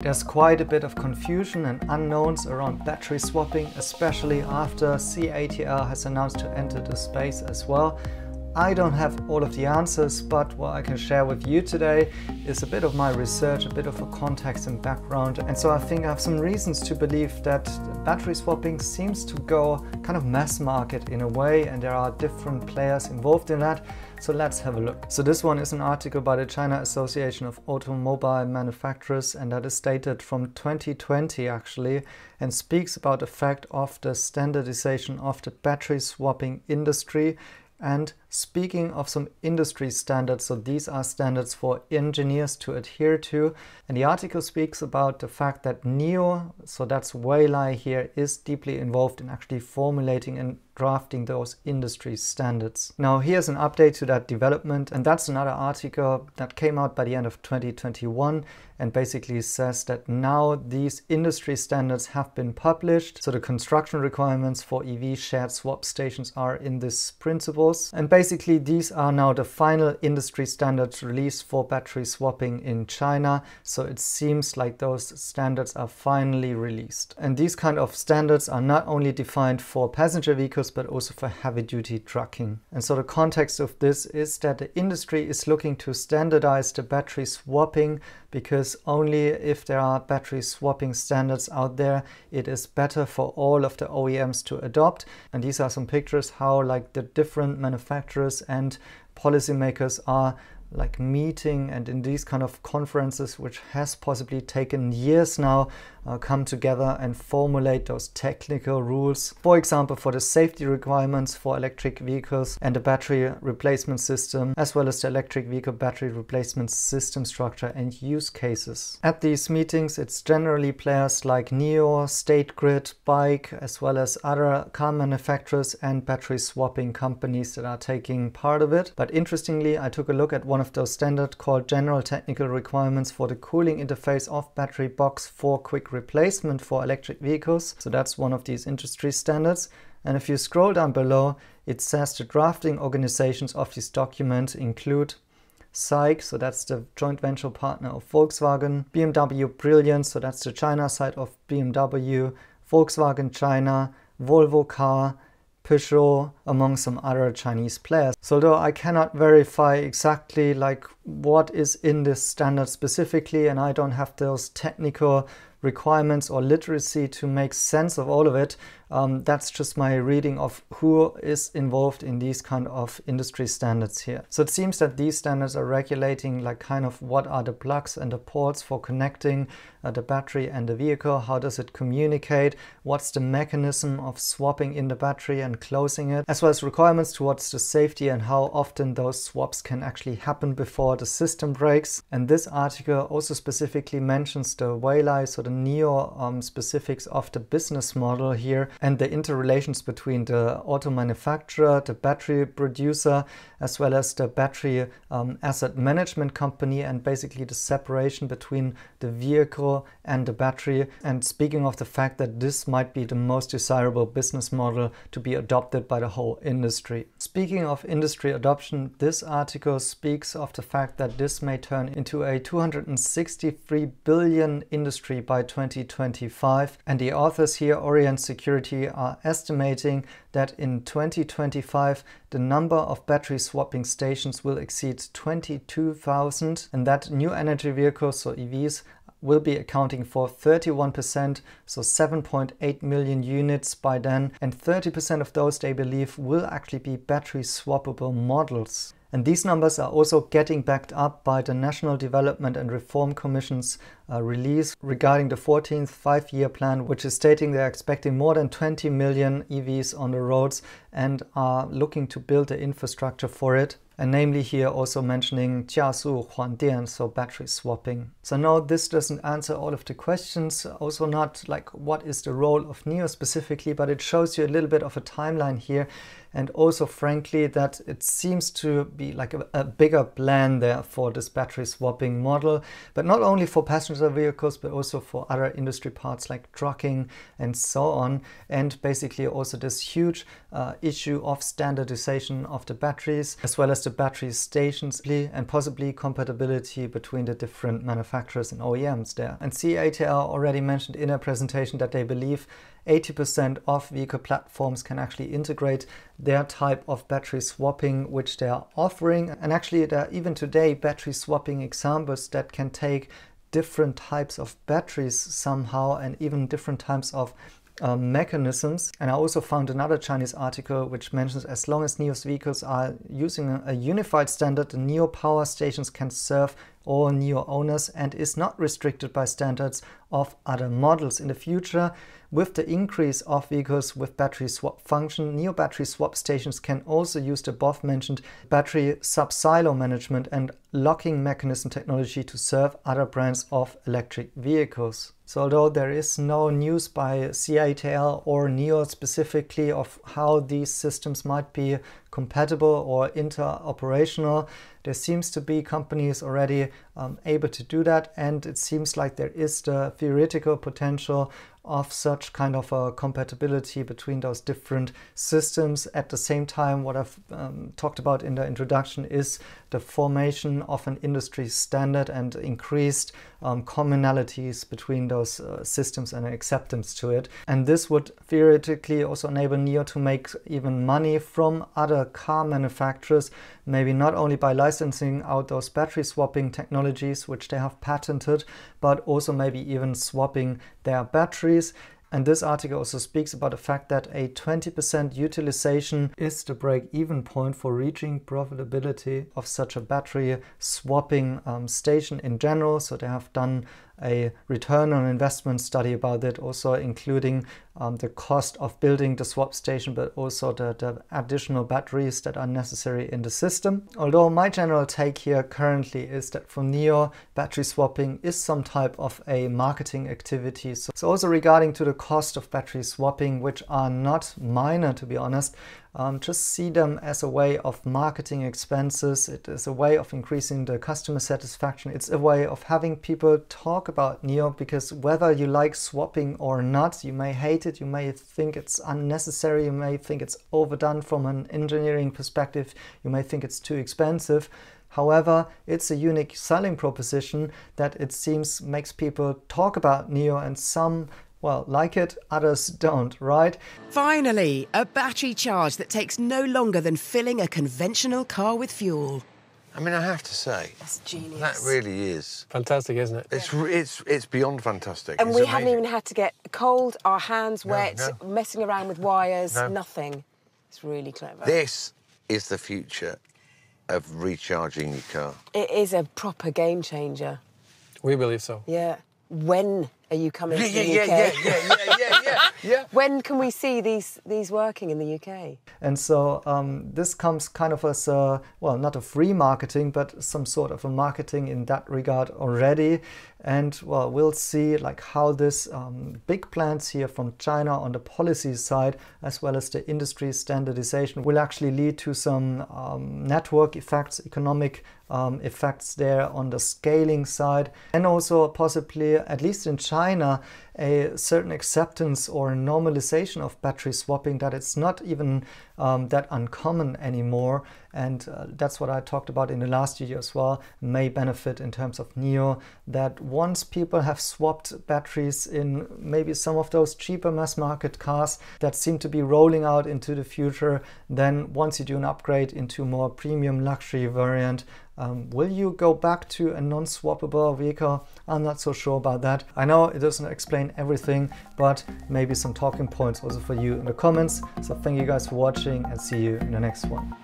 There's quite a bit of confusion and unknowns around battery swapping, especially after CATL has announced to enter the space as well. I don't have all of the answers, but what I can share with you today is a bit of my research, a bit of a context and background. And so I think I have some reasons to believe that battery swapping seems to go kind of mass market in a way, and there are different players involved in that. So let's have a look. So this one is an article by the China Association of Automobile Manufacturers, and that is dated from 2020 actually, and speaks about the fact of the standardization of the battery swapping industry and speaking of some industry standards, so these are standards for engineers to adhere to. And the article speaks about the fact that NIO, so that's Weilai here, is deeply involved in actually formulating and drafting those industry standards. Now here's an update to that development and that's another article that came out by the end of 2021 and basically says that now these industry standards have been published. So the construction requirements for EV shared swap stations are in these principles and basically these are now the final industry standards released for battery swapping in China. So it seems like those standards are finally released. And these kind of standards are not only defined for passenger vehicles but also for heavy duty trucking. And so the context of this is that the industry is looking to standardize the battery swapping because only if there are battery swapping standards out there, it is better for all of the OEMs to adopt. And these are some pictures how like the different manufacturers and policymakers are like meeting and in these kind of conferences which has possibly taken years now uh, come together and formulate those technical rules. For example, for the safety requirements for electric vehicles and the battery replacement system, as well as the electric vehicle battery replacement system structure and use cases. At these meetings, it's generally players like NIO, State Grid, BAIC, as well as other car manufacturers and battery swapping companies that are taking part of it. But interestingly, I took a look at one of those standard called General Technical Requirements for the cooling interface of battery box for quick replacement for electric vehicles. So that's one of these industry standards. And if you scroll down below, it says the drafting organizations of this document include SAIC, so that's the joint venture partner of Volkswagen, BMW Brilliance, so that's the China side of BMW, Volkswagen China, Volvo Car, Peugeot, among some other Chinese players. So although I cannot verify exactly like what is in this standard specifically, and I don't have those technical requirements or literacy to make sense of all of it. Um, that's just my reading of who is involved in these kind of industry standards here. So it seems that these standards are regulating like kind of what are the plugs and the ports for connecting uh, the battery and the vehicle, how does it communicate, what's the mechanism of swapping in the battery and closing it, as well as requirements towards the safety and how often those swaps can actually happen before the system breaks. And this article also specifically mentions the Weilai, so the NIO um, specifics of the business model here and the interrelations between the auto manufacturer, the battery producer, as well as the battery um, asset management company, and basically the separation between the vehicle and the battery. And speaking of the fact that this might be the most desirable business model to be adopted by the whole industry. Speaking of industry adoption, this article speaks of the fact that this may turn into a 263 billion industry by 2025. And the authors here, Orient Security, are estimating that in 2025 the number of battery swapping stations will exceed 22,000 and that new energy vehicles, so EVs, will be accounting for 31%, so 7.8 million units by then, and 30% of those they believe will actually be battery swappable models. And these numbers are also getting backed up by the National Development and Reform Commission's uh, release regarding the 14th five year plan, which is stating they're expecting more than 20 million EVs on the roads and are looking to build the infrastructure for it and namely here also mentioning Jiasu Huandian, so battery swapping. So no, this doesn't answer all of the questions, also not like what is the role of NIO specifically, but it shows you a little bit of a timeline here. And also frankly that it seems to be like a, a, bigger plan there for this battery swapping model. But not only for passenger vehicles but also for other industry parts like trucking and so on. And basically also this huge uh, issue of standardization of the batteries as well as the battery stations and possibly compatibility between the different manufacturers and OEMs there. And CATL already mentioned in a presentation that they believe 80% of vehicle platforms can actually integrate their type of battery swapping which they are offering. And actually there are even today battery swapping examples that can take different types of batteries somehow and even different types of um, mechanisms. And I also found another Chinese article which mentions as long as NIO's vehicles are using a, a unified standard, the NIO power stations can serve all NIO owners and is not restricted by standards of other models. In the future, with the increase of vehicles with battery swap function, NIO battery swap stations can also use the above mentioned battery sub-silo management and locking mechanism technology to serve other brands of electric vehicles. So although there is no news by CATL or NIO specifically of how these systems might be compatible or interoperational, there seems to be companies already um, able to do that and it seems like there is the theoretical potential of such kind of a compatibility between those different systems. At the same time, what I've um, talked about in the introduction is the formation of an industry standard and increased um, commonalities between those uh, systems and acceptance to it. And this would theoretically also enable NIO to make even money from other car manufacturers, maybe not only by licensing out those battery swapping technologies, which they have patented, but also maybe even swapping their batteries. And this article also speaks about the fact that a 20% utilization is the break-even point for reaching profitability of such a battery swapping um, station in general. So they have done a return on investment study about it, also including um, the cost of building the swap station, but also the, the, additional batteries that are necessary in the system. Although my general take here currently is that for NIO, battery swapping is some type of a marketing activity. So, so also regarding to the cost of battery swapping, which are not minor to be honest, um, just see them as a way of marketing expenses. It is a way of increasing the customer satisfaction. It's a way of having people talk about NIO because whether you like swapping or not, you may hate it, you may think it's unnecessary, you may think it's overdone from an engineering perspective, you may think it's too expensive. However, it's a unique selling proposition that it seems makes people talk about NIO and some well, like it, others don't, right? Finally, a battery charge that takes no longer than filling a conventional car with fuel. I mean, I have to say, that's genius. That really is fantastic, isn't it? It's yeah. it's it's beyond fantastic. And it's we amazing. haven't even had to get cold, our hands no, wet, no. messing around with wires, no. nothing. It's really clever. This is the future of recharging your car. It is a proper game changer. We believe so. Yeah. When are you coming yeah, to the yeah, UK? Yeah, yeah, yeah, yeah, yeah, yeah. when can we see these these working in the UK? And so um, this comes kind of as a, well, not a free marketing, but some sort of a marketing in that regard already. And well, we'll see like how this um, big plans here from China on the policy side, as well as the industry standardization, will actually lead to some um, network effects, economic um, effects there on the scaling side, and also possibly, at least in China, a certain acceptance or normalization of battery swapping that it's not even um, that uncommon anymore. And uh, that's what I talked about in the last video as well, may benefit in terms of NIO, that once people have swapped batteries in maybe some of those cheaper mass market cars that seem to be rolling out into the future, then once you do an upgrade into more premium luxury variant, um, will you go back to a non-swappable vehicle? I'm not so sure about that. I know it doesn't explain everything, but maybe some talking points also for you in the comments. So thank you guys for watching and see you in the next one.